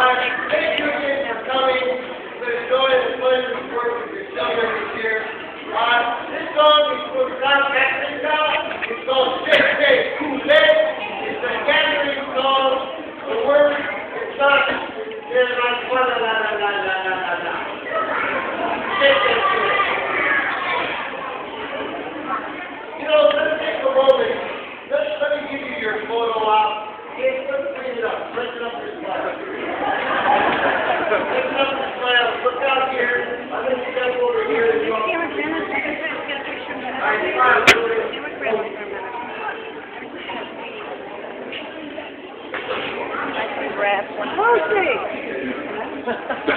My coming. Pleasure of working with year. This song is. It's called It's a song. The not. La la la la la la You know, let's take a moment. Let's, let me give you your photo out. Let's bring it up. Bring it up this way. last one.